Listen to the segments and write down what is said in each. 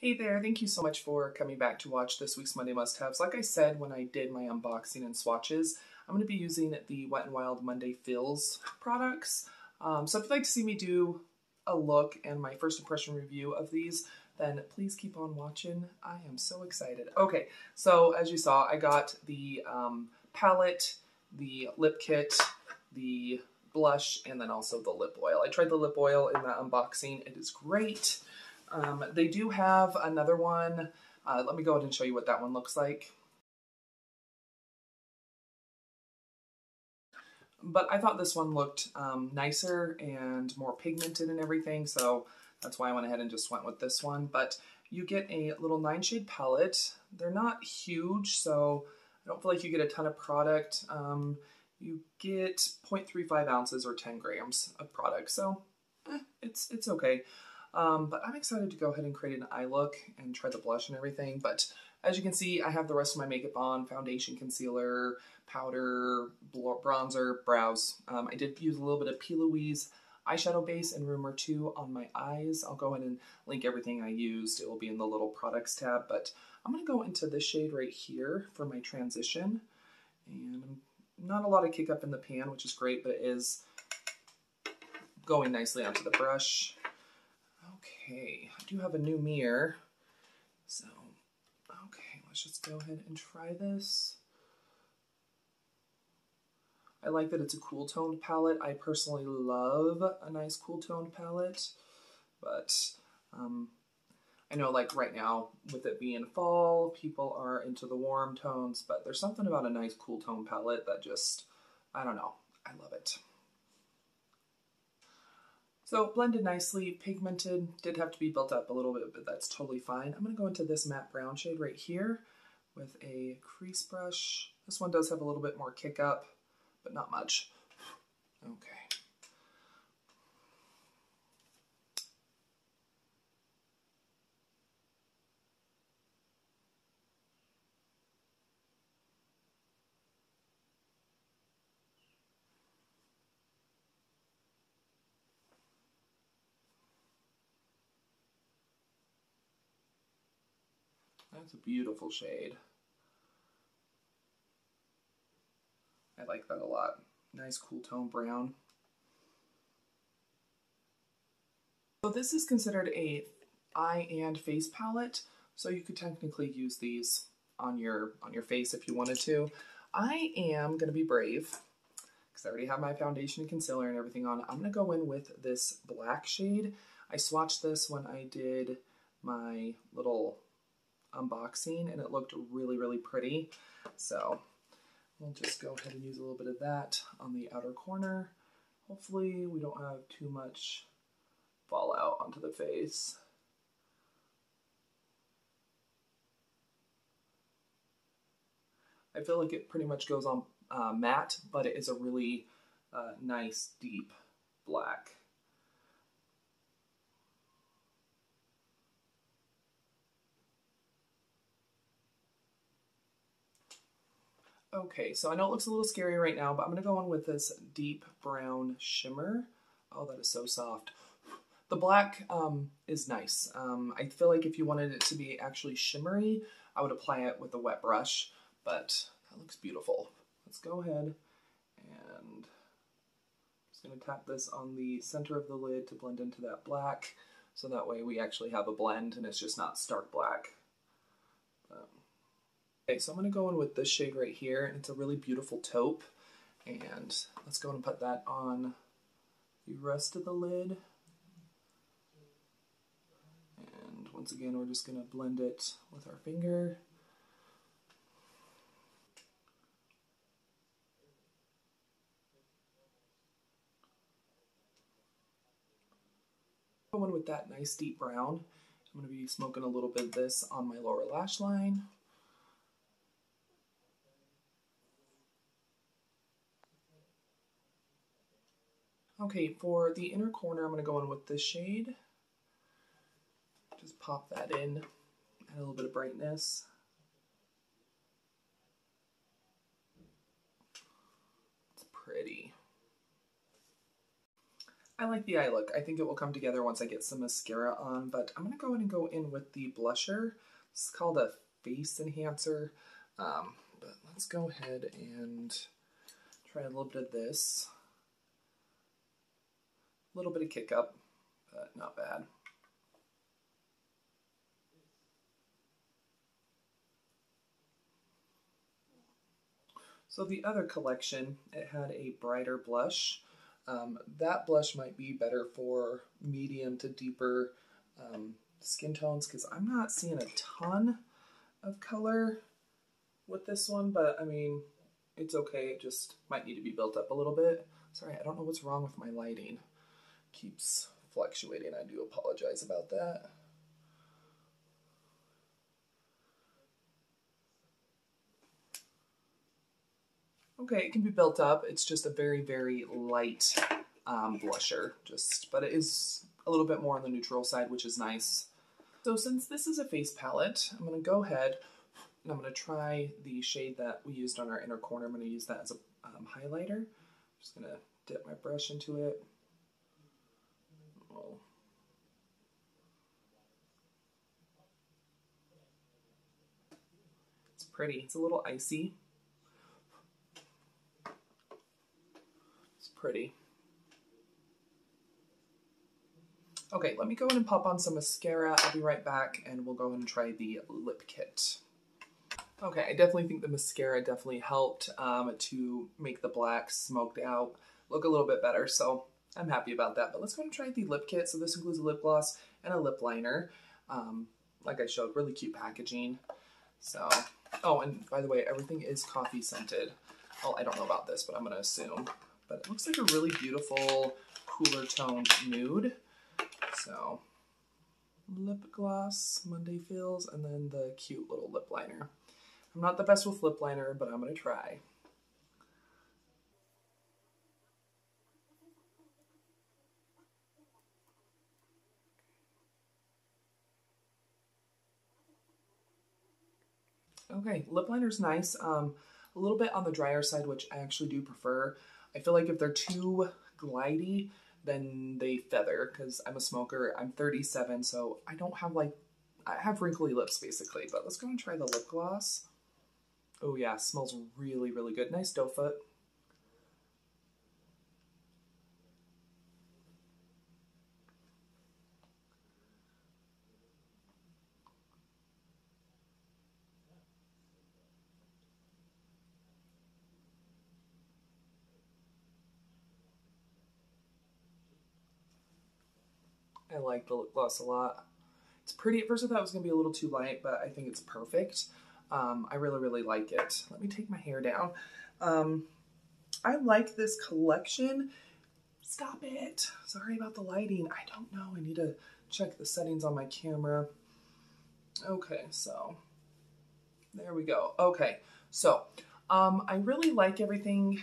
Hey there, thank you so much for coming back to watch this week's Monday Must-Haves. Like I said when I did my unboxing and swatches, I'm going to be using the Wet n Wild Monday Feels products. Um, so if you'd like to see me do a look and my first impression review of these, then please keep on watching. I am so excited. Okay, so as you saw, I got the um, palette, the lip kit, the blush, and then also the lip oil. I tried the lip oil in that unboxing. It is great. Um, they do have another one. Uh, let me go ahead and show you what that one looks like. But I thought this one looked um, nicer and more pigmented and everything, so that's why I went ahead and just went with this one. But you get a little nine shade palette. They're not huge, so I don't feel like you get a ton of product. Um, you get 0.35 ounces or 10 grams of product, so eh, it's, it's okay. Um, but I'm excited to go ahead and create an eye look and try the blush and everything. But as you can see, I have the rest of my makeup on, foundation, concealer, powder, bronzer, brows. Um, I did use a little bit of P. Louise eyeshadow base and Rumor 2 on my eyes. I'll go ahead and link everything I used. It will be in the little products tab, but I'm going to go into this shade right here for my transition. And not a lot of kick up in the pan, which is great, but it is going nicely onto the brush. Okay, I do have a new mirror. So, okay, let's just go ahead and try this. I like that it's a cool toned palette. I personally love a nice cool toned palette, but um, I know like right now with it being fall, people are into the warm tones, but there's something about a nice cool tone palette that just, I don't know, I love it. So blended nicely, pigmented, did have to be built up a little bit, but that's totally fine. I'm gonna go into this matte brown shade right here with a crease brush. This one does have a little bit more kick up, but not much. Okay. That's a beautiful shade. I like that a lot. Nice cool tone brown. So this is considered a eye and face palette, so you could technically use these on your on your face if you wanted to. I am going to be brave because I already have my foundation and concealer and everything on. I'm going to go in with this black shade. I swatched this when I did my little unboxing and it looked really, really pretty. So we'll just go ahead and use a little bit of that on the outer corner. Hopefully we don't have too much fallout onto the face. I feel like it pretty much goes on uh, matte, but it is a really uh, nice deep black. Okay, so I know it looks a little scary right now, but I'm going to go on with this deep brown shimmer. Oh, that is so soft. The black um, is nice. Um, I feel like if you wanted it to be actually shimmery, I would apply it with a wet brush, but that looks beautiful. Let's go ahead and I'm just going to tap this on the center of the lid to blend into that black, so that way we actually have a blend and it's just not stark black. Okay, so I'm to go in with this shade right here, and it's a really beautiful taupe. And let's go and put that on the rest of the lid. And once again, we're just to blend it with our finger. Going with that nice deep brown. I'm to be smoking a little bit of this on my lower lash line. Okay, for the inner corner, I'm going to go in with this shade. Just pop that in, add a little bit of brightness. It's pretty. I like the eye look. I think it will come together once I get some mascara on, but I'm going to go in and go in with the blusher. It's called a face enhancer. Um, but let's go ahead and try a little bit of this. A little bit of kick up, but not bad. So the other collection, it had a brighter blush. Um, that blush might be better for medium to deeper um, skin tones because I'm not seeing a ton of color with this one, but I mean, it's okay. It just might need to be built up a little bit. Sorry, I don't know what's wrong with my lighting. Keeps fluctuating. I do apologize about that. Okay, it can be built up. It's just a very, very light um, blusher, just, but it is a little bit more on the neutral side, which is nice. So since this is a face palette, I'm to go ahead and I'm to try the shade that we used on our inner corner. I'm to use that as a um, highlighter. I'm just going to dip my brush into it. It's pretty. It's a little icy. It's pretty. Okay, let me go in and pop on some mascara. I'll be right back and we'll go and try the lip kit. Okay, I definitely think the mascara definitely helped um, to make the black smoked out look a little bit better, so I'm happy about that. But let's go and try the lip kit. So this includes a lip gloss and a lip liner. Um, like I showed, really cute packaging. So, oh, and by the way, everything is coffee scented. Well, I don't know about this, but I'm going to assume but it looks like a really beautiful cooler toned nude. So lip gloss, Monday Feels, and then the cute little lip liner. I'm not the best with lip liner, but I'm going to try. Okay, lip liner's nice. Um, a little bit on the drier side, which I actually do prefer. I feel like if they're too glidey, then they feather because I'm a smoker. I'm 37, so I don't have like, I have wrinkly lips basically. But let's go and try the lip gloss. Oh yeah, smells really, really good. Nice doe foot. I like the lip gloss a lot. It's pretty. At first I thought it was going to be a little too light, but I think it's perfect. Um, I really, really like it. Let me take my hair down. Um, I like this collection. Stop it. Sorry about the lighting. I don't know. I need to check the settings on my camera. Okay, so there we go. Okay, so um, I really like everything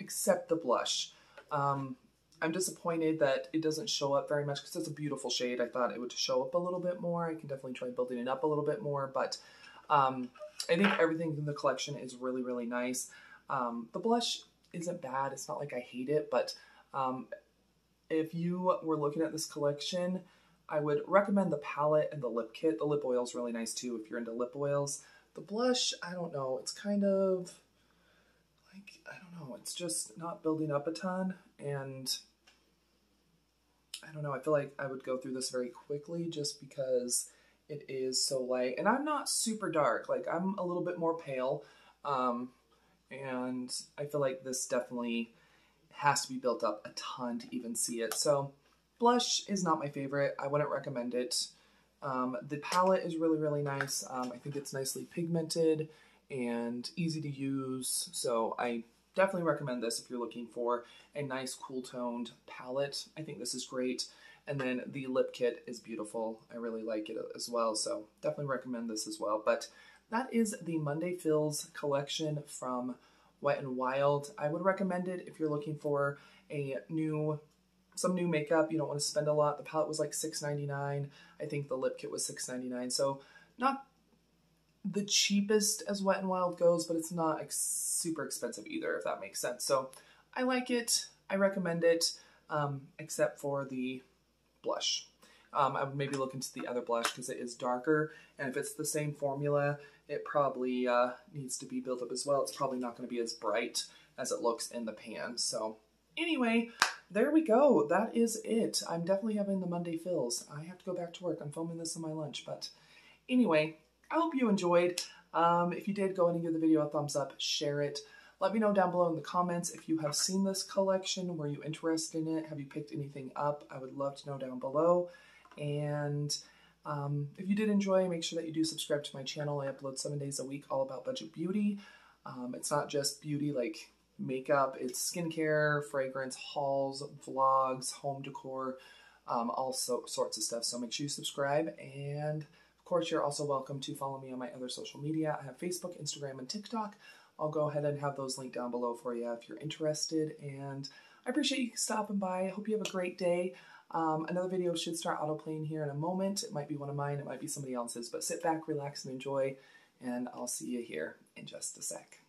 except the blush. Um, I'm disappointed that it doesn't show up very much because it's a beautiful shade. I thought it would show up a little bit more. I can definitely try building it up a little bit more, but um, I think everything in the collection is really, really nice. Um, the blush isn't bad. It's not like I hate it, but um, if you were looking at this collection, I would recommend the palette and the lip kit. The lip oil is really nice too if you're into lip oils. The blush, I don't know. It's kind of like, I don't know. It's just not building up a ton and don't know, I feel like I would go through this very quickly just because it is so light. And I'm not super dark, like I'm a little bit more pale. Um, and I feel like this definitely has to be built up a ton to even see it. So blush is not my favorite. I wouldn't recommend it. Um, the palette is really, really nice. Um, I think it's nicely pigmented and easy to use. So I definitely recommend this if you're looking for a nice cool toned palette. I think this is great. And then the lip kit is beautiful. I really like it as well. So definitely recommend this as well. But that is the Monday Feels collection from Wet n Wild. I would recommend it if you're looking for a new some new makeup. You don't want to spend a lot. The palette was like $6.99. I think the lip kit was $6.99. So not the cheapest as Wet n Wild goes, but it's not ex super expensive either, if that makes sense. So I like it. I recommend it. um, except for the blush. Um, I would maybe look into the other blush because it is darker, and if it's the same formula, it probably uh, needs to be built up as well. It's probably not going to be as bright as it looks in the pan. So anyway, there we go. That is it. I'm definitely having the Monday feels. I have to go back to work. I'm filming this on my lunch, but anyway, I hope you enjoyed. Um, if you did, go ahead and give the video a thumbs up, share it. Let me know down below in the comments if you have seen this collection. Were you interested in it? Have you picked anything up? I would love to know down below. And um, if you did enjoy, make sure that you do subscribe to my channel. I upload seven days a week all about budget beauty. Um, it's not just beauty like makeup, it's skincare, fragrance, hauls, vlogs, home decor, um, all so, sorts of stuff. So make sure you subscribe. And of course, you're also welcome to follow me on my other social media. I have Facebook, Instagram, and TikTok. I'll go ahead and have those linked down below for you if you're interested. And I appreciate you stopping by. I hope you have a great day. Um, another video should start autoplaying here in a moment. It might be one of mine, it might be somebody else's, but sit back, relax, and enjoy, and I'll see you here in just a sec.